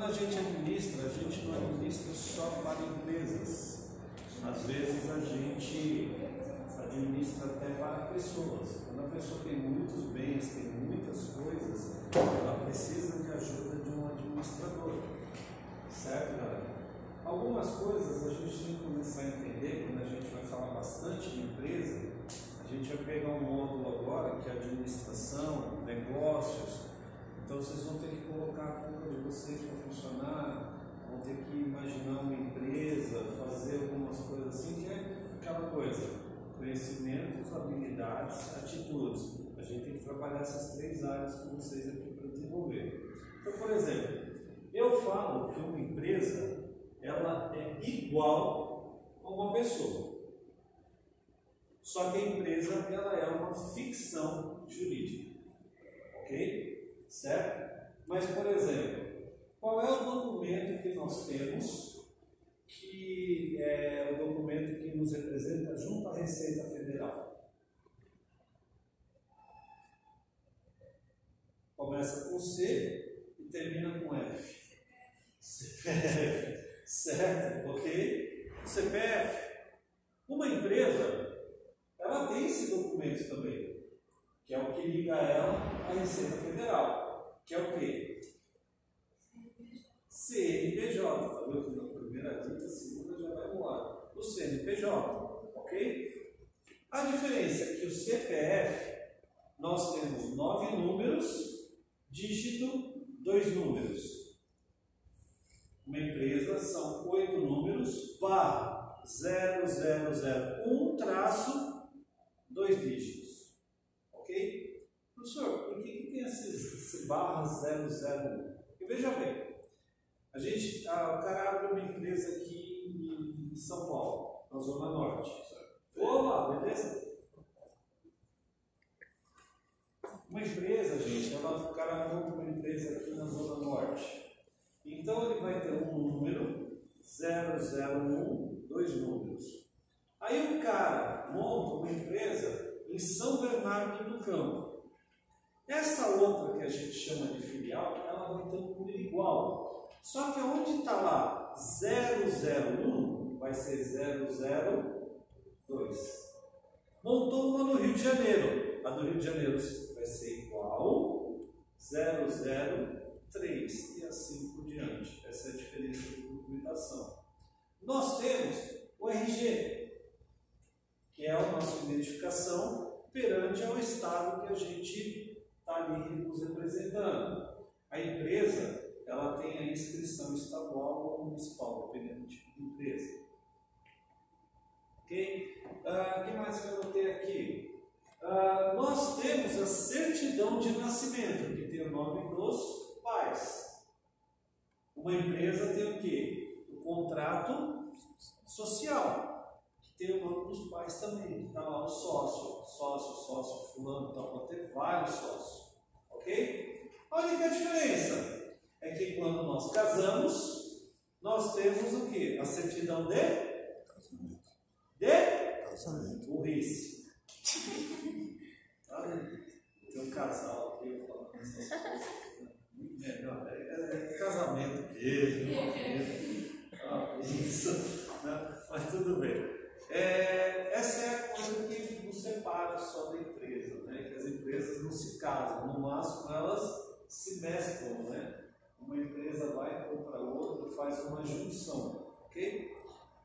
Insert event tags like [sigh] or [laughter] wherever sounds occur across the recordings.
quando a gente administra, a gente não administra só para empresas. Às vezes a gente administra até para pessoas. Quando a pessoa tem muitos bens, tem muitas coisas, ela precisa de ajuda de um administrador. Certo, galera? Algumas coisas a gente tem que começar a entender quando a gente vai falar bastante de empresa. A gente vai pegar um módulo agora que é administração, negócios. Então vocês vão ter que colocar de vocês para funcionar, vão ter que imaginar uma empresa, fazer algumas coisas assim, que é aquela coisa, conhecimentos, habilidades, atitudes. A gente tem que trabalhar essas três áreas com vocês aqui para desenvolver. Então, por exemplo, eu falo que uma empresa ela é igual a uma pessoa. Só que a empresa ela é uma ficção jurídica. Ok? Certo? Mas, por exemplo, qual é o documento que nós temos que é o documento que nos representa junto à Receita Federal? Começa com C e termina com F. CPF. Certo? Ok? CPF. Uma empresa, ela tem esse documento também, que é o que liga ela à Receita Federal, que é o quê? CNPJ. Tá vendo? Na primeira dica, segunda já vai voar. O CNPJ, ok? A diferença é que o CPF, nós temos nove números, dígito, dois números. Uma empresa são oito números, barra 0001 traço, dois dígitos. Ok? Professor, tem esse, esse barra 001? E veja bem, a gente, a, o cara abre uma empresa aqui em São Paulo, na Zona Norte. Olá, beleza? Uma empresa, gente, ela, o cara monta uma empresa aqui na Zona Norte. Então ele vai ter um número, 001, dois números. Aí o cara monta uma empresa em São Bernardo do Campo. Essa outra que a gente chama de filial, ela vai ter um número igual. Só que onde está lá 001, vai ser 002. Montou uma no Rio de Janeiro. A do Rio de Janeiro vai ser igual 003 e assim por diante. Essa é a diferença de documentação. Nós temos o RG, que é a nossa identificação perante ao Estado que a gente está ali nos representando. A empresa ela tem a inscrição estadual ou municipal, dependendo do tipo de empresa. Ok? O ah, que mais que eu notei aqui? Uh, nós temos a certidão de nascimento, que tem o nome dos pais. Uma empresa tem o quê? O contrato social, tem o nome dos pais também. Está lá o sócio, sócio, sócio, fulano, então pode ter vários sócios. Ok? A única diferença é que quando nós casamos, nós temos o quê? A certidão de? De? Burrice. Tem [laughs] um casal aqui, eu falo essas coisas. É, não, é, é, é casamento mesmo, ah, isso, né? mas tudo bem. É, essa é a coisa que nos separa só da empresa, né? que as empresas no máximo elas se mesclam. Né? Uma empresa vai compra outra, faz uma junção. Ok?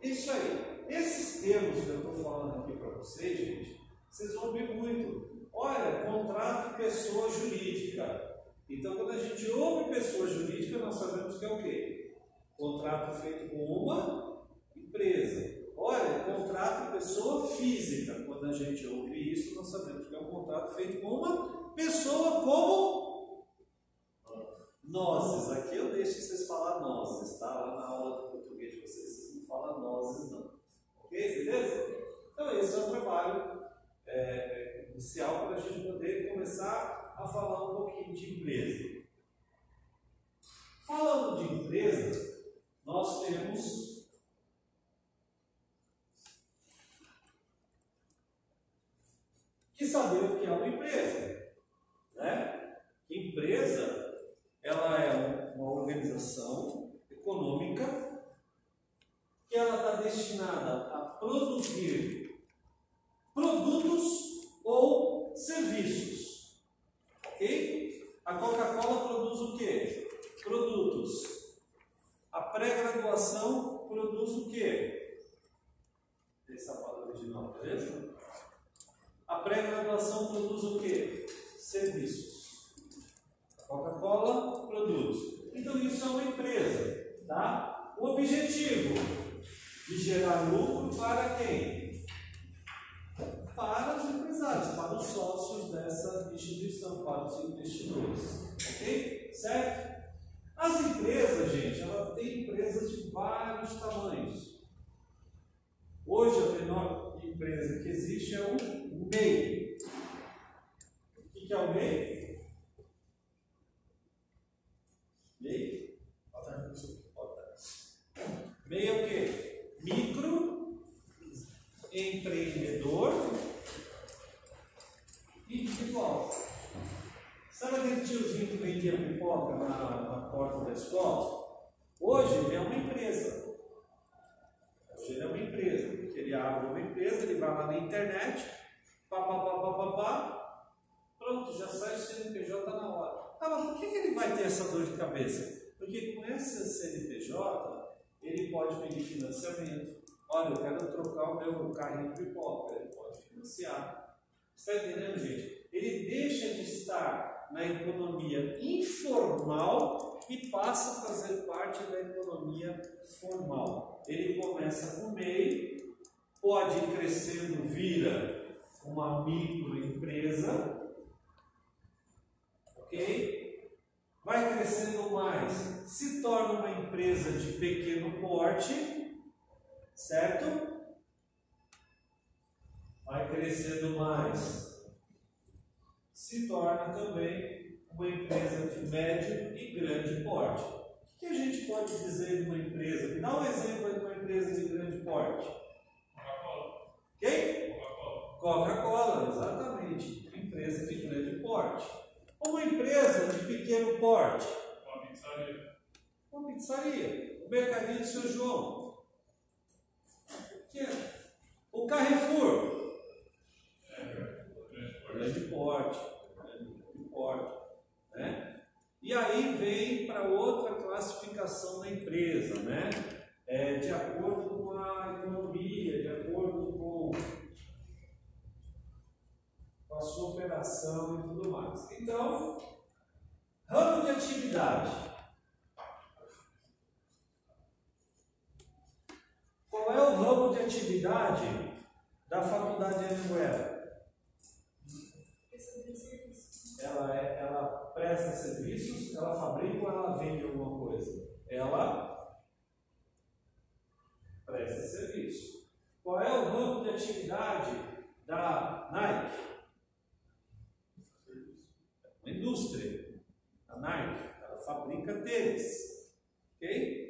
Isso aí. Esses termos que eu estou falando aqui para vocês, gente, vocês vão ver muito. Olha, contrato pessoa jurídica. Então, quando a gente ouve pessoa jurídica, nós sabemos que é o quê? Contrato feito com uma empresa. Olha, contrato pessoa física. Quando a gente ouve isso, nós sabemos que é um contrato feito com uma pessoa como nozes. Aqui eu deixo vocês falar nozes, tá? Lá na aula de português de vocês, vocês não falam nozes, não. Ok? Beleza? Então, esse é o trabalho é, inicial para a gente poder começar a falar um pouquinho de empresa. Falando de empresa, nós temos saber o que é uma empresa. Né? Empresa ela é uma organização econômica que ela está destinada a produzir produtos para quem? Para os empresários, para os sócios dessa instituição, para os investidores. Ok? Certo? As empresas, gente, ela tem empresas de vários tamanhos. Hoje a menor empresa que existe é o MEI. O que é o MEI? MEI é o quê? micro, empreendedor, individual. Sabe aquele tiozinho que vendia pipoca na, na porta da escola? Hoje ele é uma empresa. Hoje ele é uma empresa, porque ele abre uma empresa, ele vai lá na internet, pá, pá, pá, pá, pá, pá pronto, já sai o CNPJ na hora. Ah, mas por que, que ele vai ter essa de cabeça? Porque com esse CNPJ, ele pode pedir financiamento. Olha, eu quero trocar o meu carrinho de pipoca, ele pode financiar. Está entendendo, gente? Ele deixa de estar na economia informal e passa a fazer parte da economia formal. Ele começa com MEI, pode ir crescendo, vira uma microempresa, ok? Vai crescendo mais, se torna uma empresa de pequeno porte, certo? Vai crescendo mais, se torna também uma empresa de médio e grande porte. O que a gente pode dizer de uma empresa? Dá um exemplo de uma empresa de grande porte. Coca-Cola. Quem? Coca-Cola. Coca-Cola, exatamente. Empresa de grande porte. Uma empresa de pequeno porte. Uma pizzaria. Uma pizzaria. O mercadinho do seu João. O Carrefour. É, grande porte. Grande porte. Né? E aí vem para outra classificação da empresa, né? É, de acordo com a economia, de acordo com com a sua operação e tudo mais. Então, ramo de atividade. Qual é o ramo de atividade da faculdade de Anguera? Ela, é, ela presta serviços, ela fabrica ou ela vende alguma coisa? Ela presta serviço. Qual é o ramo de atividade da Nike? Uma indústria, a Nike, ela fabrica tênis. Ok?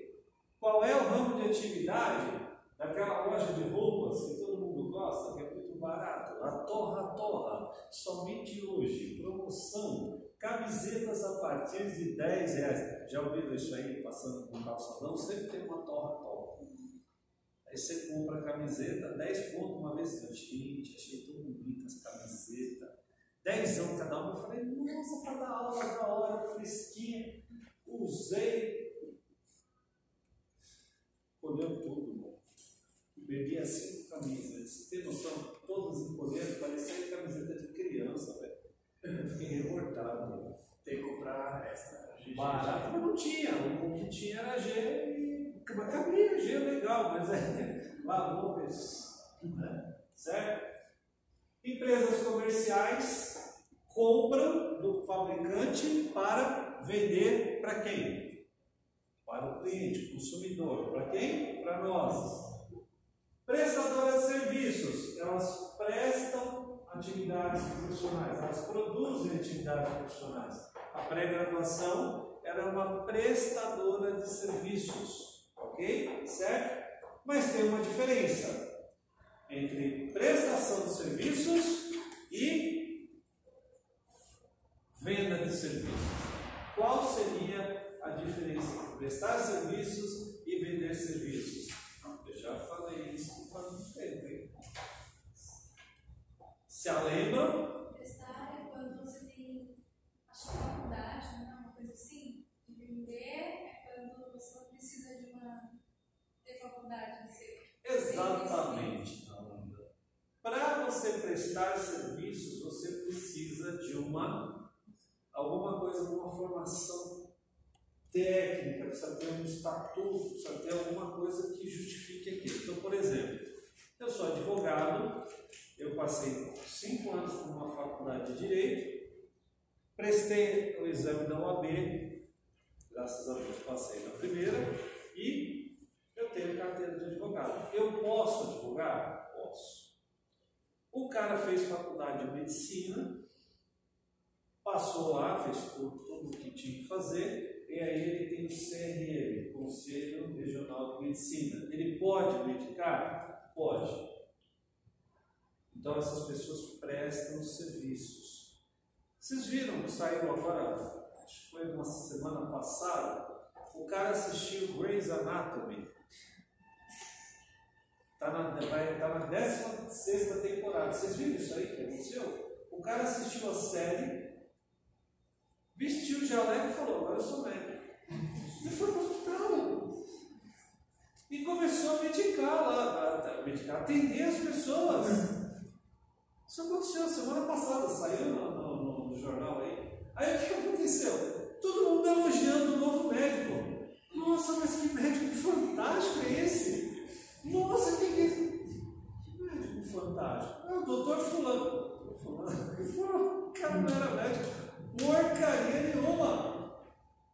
Qual é o ramo de atividade daquela loja de roupas que todo mundo gosta, que é muito barato? A Torra Torra, somente hoje, promoção, camisetas a partir de 10 reais. Já ouviram isso aí, passando com calçadão? Sempre tem uma Torra Torra. Aí você compra a camiseta, 10 pontos uma vez, gente, achei tão bonita essa camiseta dezão cada um. Eu falei, nossa, para dar aula da hora, fresquinha. Usei. Colheu tudo. Bebi assim cinco camisas. Você tem noção? Todas encolhendo, parecia camiseta de criança, velho. Eu fiquei revoltado. Tem que comprar essa. Barato, mas não tinha. O que tinha era G e. Cabia, G é legal, mas é. [laughs] Lavou, né? certo? Empresas comerciais compram do fabricante para vender para quem? Para o cliente, consumidor. Para quem? Para nós. Prestadoras de serviços, elas prestam atividades profissionais, elas produzem atividades profissionais. A pré-graduação era uma prestadora de serviços, ok? Certo? Mas tem uma diferença entre prestação de serviços e venda de serviços. Qual seria a diferença entre prestar serviços e vender serviços? Eu já falei isso com Se a lembram? Prestar é quando você tem, acho que faculdade, não é uma coisa assim? E vender é quando você não precisa de uma, ter faculdade em si. Exatamente. Para você prestar serviços, você precisa de uma alguma coisa, uma formação técnica, precisa ter um estatuto, precisa ter alguma coisa que justifique aquilo. Então, por exemplo, eu sou advogado, eu passei cinco anos por uma faculdade de Direito, prestei o exame da OAB, graças a Deus passei na primeira, e eu tenho carteira de advogado. Eu posso advogar? Posso. O cara fez faculdade de medicina, passou lá, fez tudo, tudo o que tinha que fazer, e aí ele tem o CRM, Conselho Regional de Medicina. Ele pode medicar? Pode. Então essas pessoas prestam serviços. Vocês viram que saiu agora, acho que foi uma semana passada, o cara assistiu Grey's Anatomy. Está na, vai, tá na 16 temporada. Vocês viram isso aí que aconteceu? O cara assistiu a série, vestiu o jaleco e falou: Agora eu sou médico. E foi para o hospital. E começou a medicar lá, a, medicar, atender as pessoas. Isso aconteceu semana passada, saiu no, no, no jornal aí. Aí o que aconteceu? Todo mundo elogiando o novo médico. Nossa, mas que médico fantástico é esse? Nossa, que, que médico fantástico. É o doutor fulano. Fulano. [laughs] O cara não era médico. Porcaria nenhuma.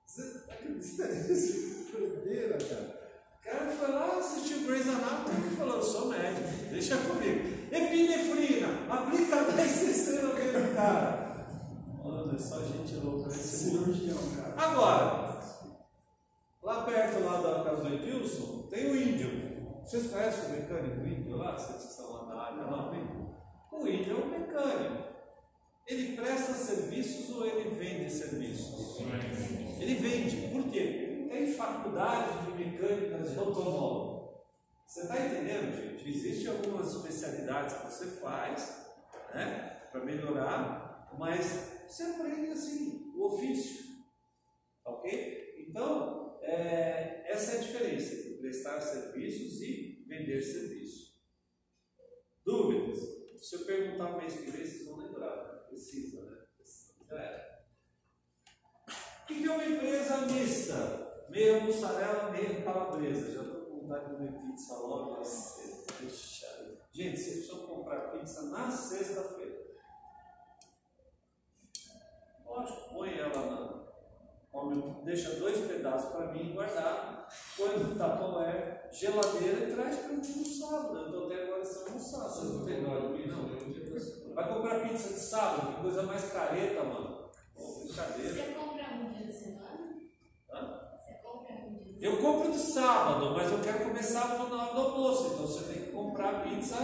Você acredita nisso? Doideira, cara. O cara foi lá, assistiu Grey's Anatomy e falou, eu sou médico, deixa comigo. Epinefrina, aplica 10 cc naquele cara. Mano, é só gente louca nesse cirurgião, cara. Agora, lá perto lá da casa do Edilson, tem o índio. Vocês conhecem o mecânico índio lá? Vocês estão lá na área lá, o índio é um mecânico. Ele presta serviços ou ele vende serviços? Ele vende. Por quê? Tem faculdade de mecânicas de automóvel. Você está entendendo, gente? Existem algumas especialidades que você faz, né, para melhorar, mas você aprende assim o ofício, ok? Então, é, essa é a diferença prestar serviços e vender serviço. Dúvidas? Se eu perguntar mês que vem, vocês vão lembrar. Precisa, né? Era. O que é uma empresa mista? Meia mussarela, meia calabresa. Já estou com vontade de comer pizza logo na sexta. Gente, vocês precisam comprar pizza na sexta-feira. Lógico, põe ela na. Deixa dois pedaços para mim guardar, põe no tapoé, geladeira e traz para mim no sábado. Eu estou até agora sem almoçar. Vocês não tem dó de mim, não? Vai comprar pizza de sábado, que coisa mais careta, mano. Pô, brincadeira. Você compra um dia da semana? Hã? Você compra um dia da Eu compro de sábado, mas eu quero comer sábado na hora do almoço, então você tem que comprar pizza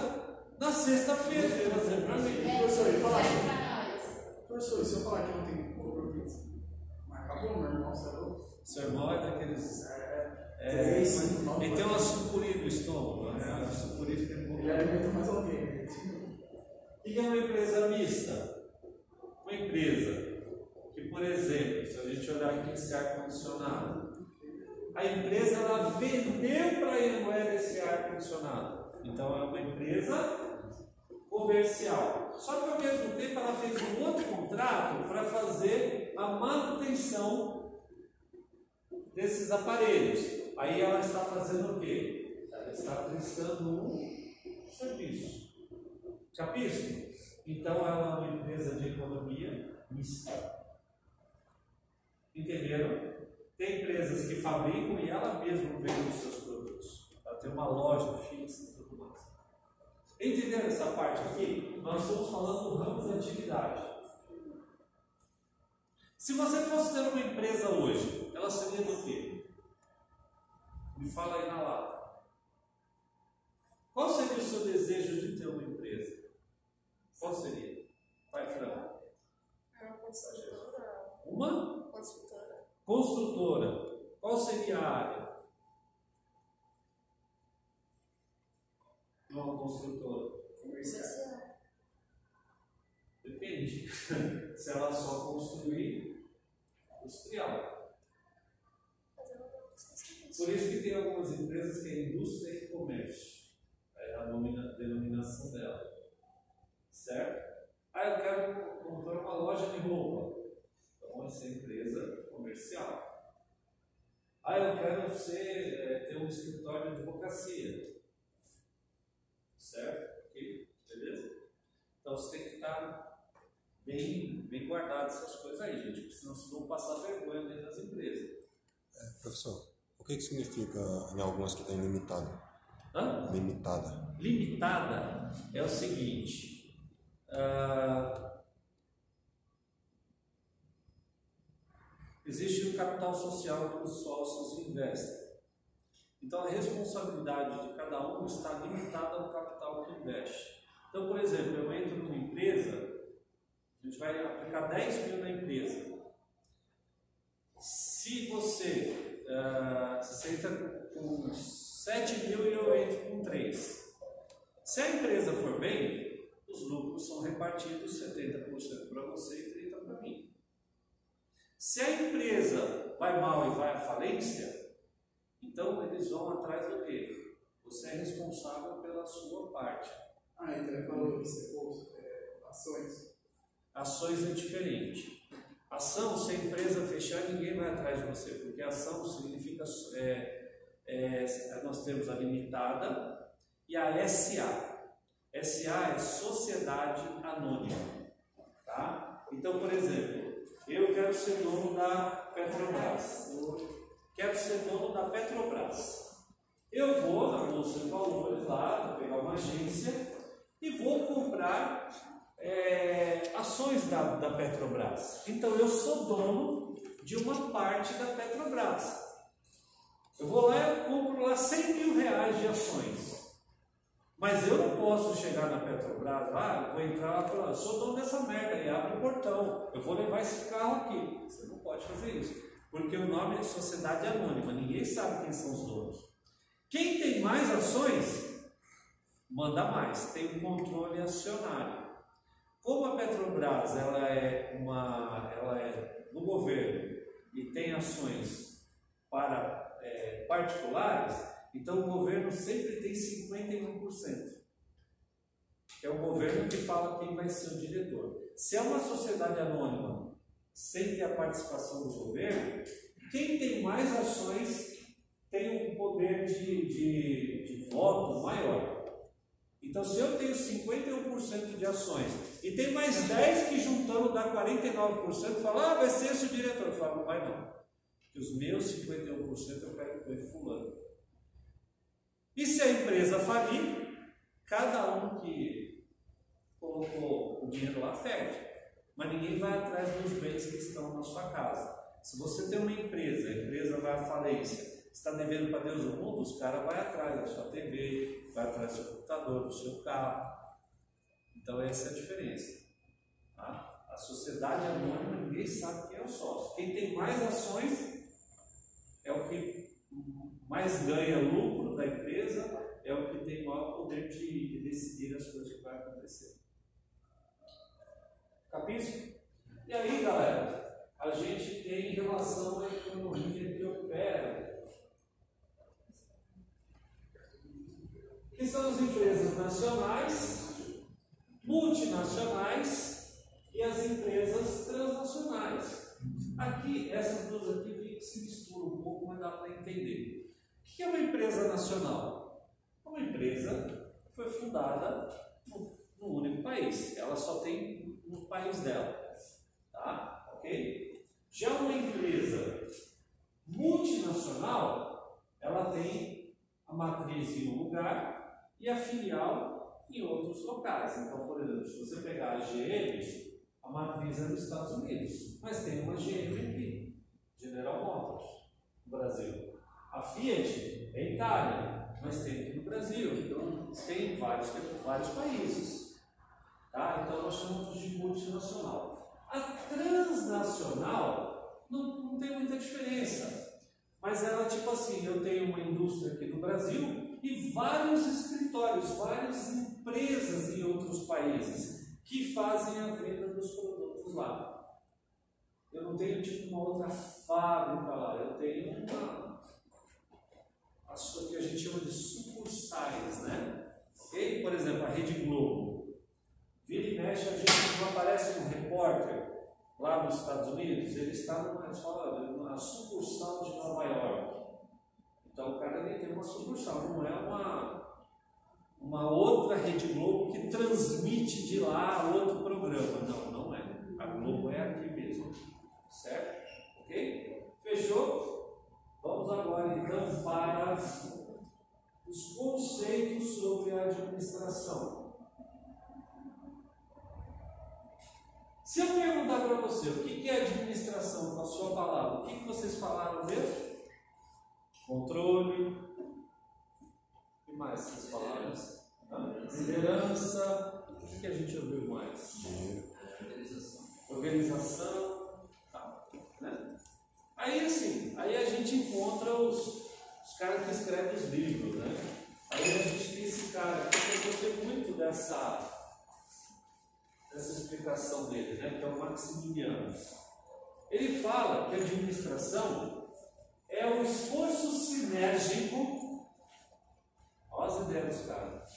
na sexta-feira, mim. semana? Professor, e falar É. Professor, se eu falar que? Mas acabou, meu irmão, é? Seu irmão é daqueles. É, É, três, nove, ele tem uma sucuri no estômago, né? Uma sucuri fica ele com alimenta mais alguém. né? O que é uma empresa mista? Uma empresa que, por exemplo, se a gente olhar aqui esse ar-condicionado, a empresa ela vendeu para a Embraer esse ar-condicionado. Então é uma empresa comercial. Só que ao mesmo tempo ela fez um outro contrato para fazer a manutenção desses aparelhos. Aí ela está fazendo o quê? Ela está prestando um serviço. Capisco? Então ela é uma empresa de economia mista. Entenderam? Tem empresas que fabricam e ela mesma vende os seus produtos. Ela tem uma loja fixa e tudo mais. Entenderam essa parte aqui? Nós estamos falando do ramo de atividade. Se você fosse ter uma empresa hoje, ela seria do quê? Me fala aí na lata. Qual seria o seu desejo de ter uma empresa? Qual seria? Vai, Fran. É uma construtora. Uma Construtora. construtora. Qual seria a área? Uma construtora. Comercial. diferente [laughs] se ela só construir industrial. Por isso que tem algumas empresas que é indústria e comércio. É a nomina- denominação dela. Certo? Ah, eu quero comprar uma loja de roupa. Então, essa é empresa comercial. Ah, eu quero ser, é, ter um escritório de advocacia. Certo? Ok? Beleza? Então, você tem que estar bem, bem guardado essas coisas aí, gente, porque senão vocês vão passar vergonha dentro das empresas. Professor, o que, que significa em algumas que tem limitado? Hã? Limitada. limitada é o seguinte: ah, existe o capital social que os sócios investem. Então a responsabilidade de cada um está limitada ao capital que investe. Então, por exemplo, eu entro numa empresa, a gente vai aplicar 10 mil na empresa. Se você, se você entra com 7 mil e eu entro com 3. Se a empresa for bem, os lucros são repartidos 70% para você e 30% para mim. Se a empresa vai mal e vai à falência, então eles vão atrás do quê? Você é responsável pela sua parte. Ah, então ele falou que você é, ações. Ações é diferente. Ação, se a empresa fechar, ninguém vai atrás de você, porque ação significa. é, é, nós temos a limitada e a SA. SA é Sociedade Anônima. Tá? Então, por exemplo, eu quero ser dono da Petrobras. Quero ser dono da Petrobras. Eu vou na Bolsa de Valores lá, vou pegar uma agência e vou comprar é, ações da, da Petrobras. Então eu sou dono de uma parte da Petrobras. Eu vou lá e compro lá 100 mil reais de ações. Mas eu não posso chegar na Petrobras lá, vou entrar lá e falar, sou dono dessa merda e abre o portão. Eu vou levar esse carro aqui. Você não pode fazer isso. Porque o nome é Sociedade Anônima, ninguém sabe quem são os donos. Quem tem mais ações, manda mais, tem um controle acionário. Como a Petrobras ela é, uma, ela é do governo e tem ações para é, particulares, então o governo sempre tem 51%. Que é o governo que fala quem vai ser o diretor. Se é uma sociedade anônima sem ter a participação do governo, quem tem mais ações tem um poder de, de, de voto maior. Então, se eu tenho 51% de ações e tem mais 10 que juntando dá 49%, fala, ah, vai ser esse o diretor. Eu falo, não vai não. Que os meus 51% eu quero em fulano. E se a empresa falir, cada um que colocou o dinheiro lá perde. Mas ninguém vai atrás dos bens que estão na sua casa. Se você tem uma empresa, a empresa vai à falência, está devendo para Deus o mundo, os caras vão atrás da sua TV, vai atrás do seu computador, do seu carro. Então essa é a diferença. Tá? A sociedade anônima, ninguém sabe quem é o sócio. Quem tem mais ações é o que mais ganha lucro da empresa, é o que tem maior poder de, de decidir as coisas que vai acontecer. Capisco? E aí, galera, a gente tem em relação à economia que opera que são as empresas nacionais, multinacionais e as empresas transnacionais. Aqui, essas duas aqui se misturam um pouco, mas dá para entender. O que é uma empresa nacional? Uma empresa que foi fundada no, no único país, ela só tem no país dela. Tá? Ok? Já uma empresa multinacional, ela tem a matriz em um lugar e a filial em outros locais. Então, por exemplo, se você pegar a GM, a matriz é nos Estados Unidos, mas tem uma GM aqui, General Motors, no Brasil. A Fiat é Itália, mas tem aqui no Brasil. Então, tem em vários, vários países. Tá? Então, nós chamamos de multinacional. A transnacional não, não tem muita diferença. Mas ela, tipo assim, eu tenho uma indústria aqui no Brasil e vários escritórios, várias empresas em outros países. que fazem a venda dos produtos lá. Eu não tenho tipo uma outra fábrica lá, eu tenho uma que a gente chama de sucursais, né? Ok? Por exemplo, a Rede Globo. Vira e mexe, a gente não aparece um repórter lá nos Estados Unidos, ele está numa, numa sucursal de Nova York. Então o cara ele tem uma sucursal, não é uma, uma outra Rede Globo que transmite de lá outro programa. Não, não é. A Globo é aqui mesmo. Certo? Ok? Fechou? Vamos agora então para os conceitos sobre a administração. Se eu perguntar para você o que é administração com a sua palavra, o que vocês falaram mesmo? Controle. O que mais vocês falaram? Liderança. O que que a gente ouviu mais? Dinheiro. Organização. Tá, né? Aí assim, aí a gente encontra os, os caras que escrevem os livros, né? Aí a gente tem esse cara aqui que eu gostei muito dessa, dessa explicação dele, né? Que é o Maximiliano. Ele fala que a administração é o esforço sinérgico, olha as ideias dos caras,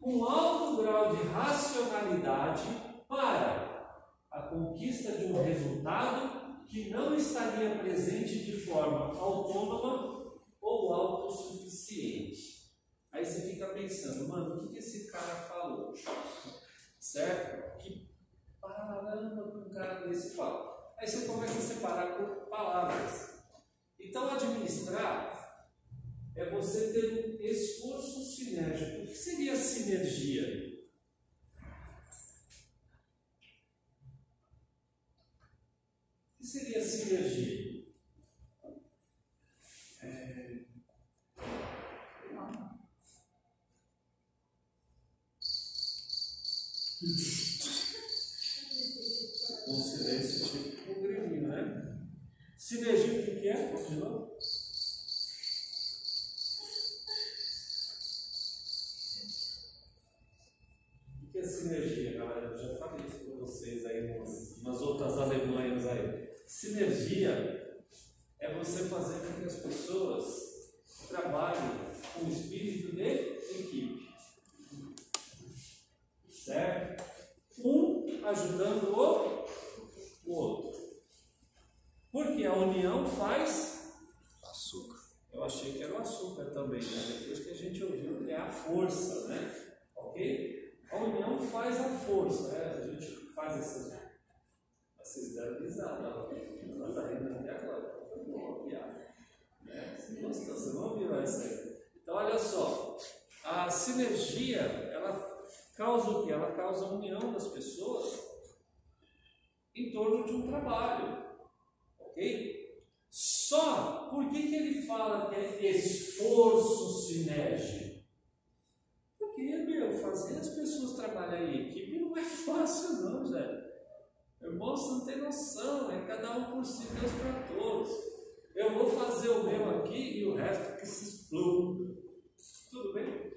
com alto grau de racionalidade para a conquista de um resultado que não estaria presente de forma autônoma ou autossuficiente. Aí você fica pensando, mano, o que, esse cara falou? Certo? Que caramba que um cara desse fala. Aí você começa a separar por palavras. Então, administrar é você ter um esforço sinérgico. O que seria sinergia? O que seria sinergia? Um [laughs] Sinergia o que é? De novo? O que é sinergia, galera? Eu já falei isso para vocês aí nas, nas outras Alemanhas aí. Sinergia é você fazer com que as pessoas trabalhem com o espírito de equipe. Certo? Um ajudando o, o outro. Porque a união faz. Açúcar. Eu achei que era o açúcar também, né? Depois que a gente ouviu que é a força, né? Ok? A união faz a força, né? A gente faz essas. Vocês deram risada, ela está rindo até agora. Foi boa piada. Né? Você gostou, você não ouviu essa aí. Então, olha só. A sinergia, ela causa o quê? Ela causa a união das pessoas em torno de um trabalho. Ok? Só, por que, que ele fala que é esforço sinérgico? fazer as pessoas trabalharem em equipe não é fácil, não, gente. eu mostro não tem noção, é cada um por si, Deus para todos. Eu vou fazer o meu aqui e o resto que se exploda. Tudo bem?